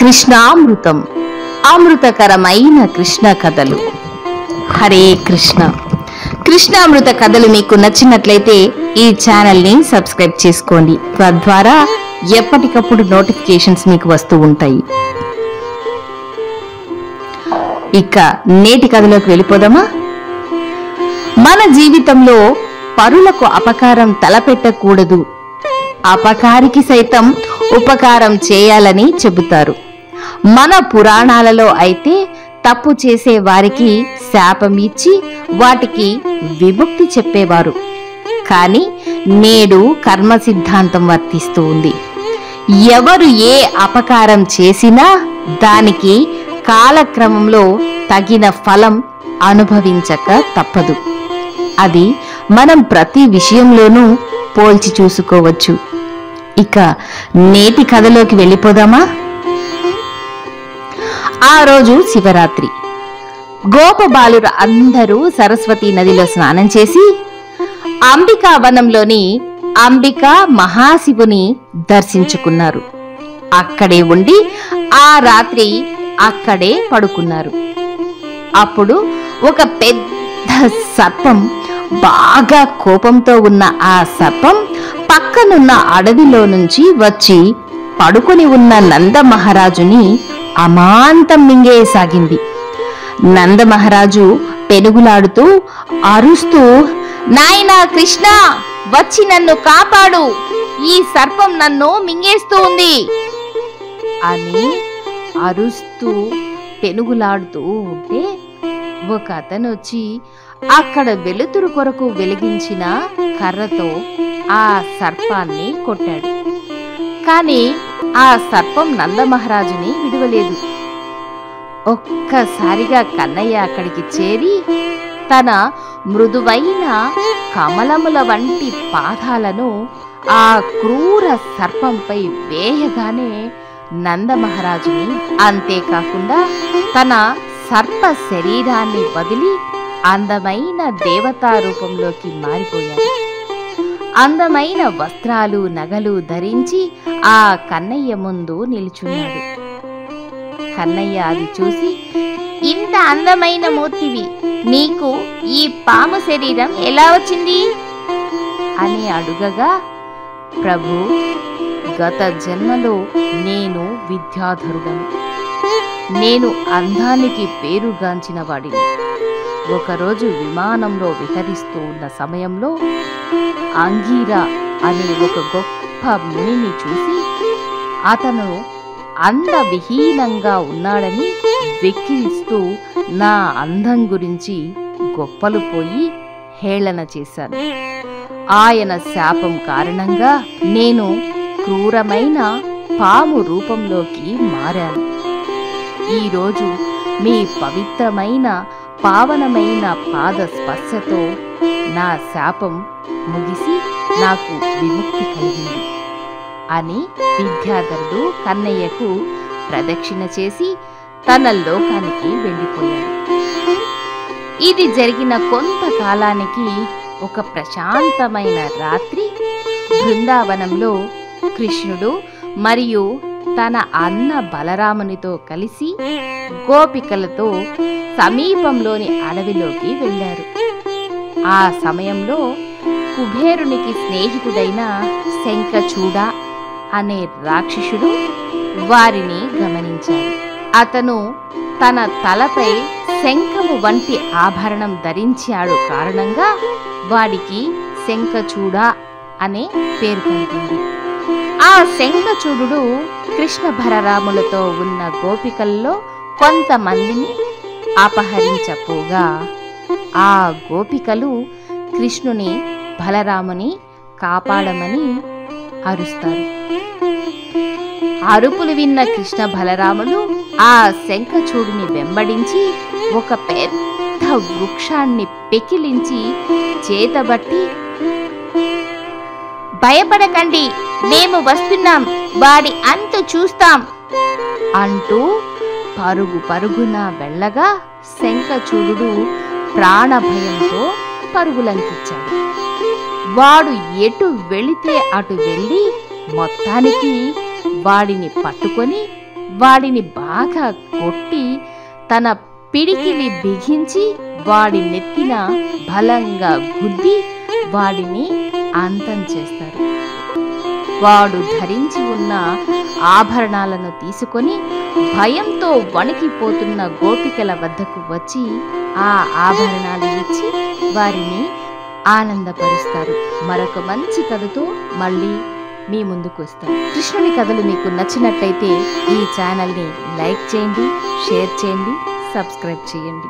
కృష్ణామృతం అమృతకరమైన కృష్ణ కథలు. హరే కృష్ణ. కృష్ణామృత కథలు మీకు నచ్చినట్లయితే ఈ ఛానల్ని సబ్స్క్రైబ్ చేసుకోండి. తద్వారా ఎప్పటికప్పుడు నోటిఫికేషన్స్ మీకు వస్తూ ఉంటాయి. ఇక నేటి కథలోకి వెళ్ళిపోదామా? మన జీవితంలో పరులకు అపకారం తలపెట్టకూడదు అపకారికి సైతం ఉపకారం చేయాలని చెబుతారు. మన పురాణాలలో అయితే తప్పు చేసే వారికి శాపం ఇచ్చి వాటికి విముక్తి చెప్పేవారు. కానీ నేడు కర్మ సిద్ధాంతం వర్తిస్తూ ఉంది. ఎవరు ఏ అపకారం చేసినా దానికి కాలక్రమంలో తగిన ఫలం అనుభవించక తప్పదు. అది మనం ప్రతి విషయంలోనూ పోల్చి చూసుకోవచ్చు. ఇక నేటి కథలోకి వెళ్ళిపోదామా? ఆ రోజు శివరాత్రి. గోపబాలురు అందరూ సరస్వతి నదిలో స్నానం చేసి అంబికా వనంలోని అంబిక మహాశివుని దర్శించుకున్నారు. అక్కడే ఉండి ఆ రాత్రి అక్కడే పడుకున్నారు. అప్పుడు ఒక పెద్ద సర్పం బాగా కోపంతో ఉన్న ఆ సర్పం పక్కనున్న అడవిలో నుంచి వచ్చి పడుకొని ఉన్న నంద మహారాజుని అమాంతం మింగేయసాగింది. నంద మహారాజు పెనుగులాడుతూ అరుస్తూ నాయనా కృష్ణ వచ్చి నన్ను కాపాడు. ఈ సర్పం నన్ను మింగేస్తూ ఉంది. అని అరుస్తూ పెనుగులాడుతూ ఉంటే ఒక అతను వచ్చి అక్కడ వెలుతురు కొరకు వెలిగించిన కర్రతో ఆ సర్పాన్ని కొట్టాడు. కానీ ఆ సర్పం నందమహారాజుని విడువలేదు. ఒక్కసారిగా కన్నయ్య అక్కడికి చేరి తన మృదువైన కమలముల వంటి పాదాలను ఆ క్రూర సర్పంపై వేయగానే నందమహారాజుని అంతేకాకుండా తన సర్ప శరీరాన్ని వదిలి అందమైన దేవతా రూపంలోకి మారిపోయాడు. అందమైన వస్త్రాలు నగలు ధరించి ఆ కన్నయ్య ముందు నిల్చున్నాడు. కన్నయ్య అది చూసి ఇంత అందమైన మూర్తివి నీకు ఈ పాము శరీరం ఎలా వచ్చింది? అని అడుగగా ప్రభు గత జన్మలో నేను విద్యాధరుడను. నేను అందానికి పేరుగాంచిన వాడిని ఒకరోజు విమానంలో విహరిస్తూ ఉన్న సమయంలో అంగీరా అనే ఒక గొప్ప మునిని చూసి అతను అందవిహీనంగా ఉన్నాడని వెక్కిరిస్తూ నా అందం గురించి గొప్పలు పోయి హేళన చేశాను. ఆయన శాపం కారణంగా నేను క్రూరమైన పాము రూపంలోకి మారాను. ఈరోజు మీ పవిత్రమైన పావనమైన పాద స్పర్శతో నా శాపం ముగిసి నాకు విముక్తి కలిగింది. అని విద్యాధరుడు కన్నయ్యకు ప్రదక్షిణ చేసి తన లోకానికి వెళ్ళిపోయాడు. ఇది జరిగిన కొంతకాలానికి ఒక ప్రశాంతమైన రాత్రి బృందావనంలో కృష్ణుడు మరియు తన అన్న బలరామునితో కలిసి గోపికలతో సమీపంలోని అడవిలోకి వెళ్ళారు. ఆ సమయంలో కుబేరునికి స్నేహితుడైన శంఖచూడ అనే రాక్షసుడు వారిని గమనించాడు. అతను తన తలపై శంఖము వంటి ఆభరణం ధరించాడు కారణంగా వాడికి శంఖచూడ అనే పేరు కలిగింది. ఆ శంఖచూడు కృష్ణ భరరాములతో ఉన్న గోపికల్లో కొంతమందిని అపహరించపోగా ఆ గోపికలు కృష్ణుని బలరాముని కాపాడమని అరుస్తారు. అరుపులు విన్న కృష్ణ బలరాములు ఆ శంఖచూడిని వెంబడించి ఒక పెద్ద వృక్షాన్ని పెకిలించి చేతబట్టి భయపడకండి మేము వస్తున్నాం వాడి అంతు చూస్తాం అంటూ పరుగు పరుగున వెళ్ళగా శంఖచూడు ప్రాణభయంతో పరుగులంకించాడు. వాడు ఎటు వెళితే అటు వెళ్ళి మొత్తానికి వాడిని పట్టుకొని వాడిని బాగా కొట్టి తన పిడికిలి బిగించి వాడి నెత్తిన బలంగా గుద్ది వాడిని అంతం చేస్తారు వాడు ధరించి ఉన్న ఆభరణాలను తీసుకొని భయంతో వణికిపోతున్న గోపికల వద్దకు వచ్చి ఆ ఆభరణాలు ఇచ్చి వారిని ఆనందపరుస్తారు. మరొక మంచి కథతో మళ్ళీ మీ ముందుకు వస్తాం. కృష్ణుని కథలు మీకు నచ్చినట్లయితే ఈ ఛానల్ని లైక్ చేయండి షేర్ చేయండి సబ్స్క్రైబ్ చేయండి.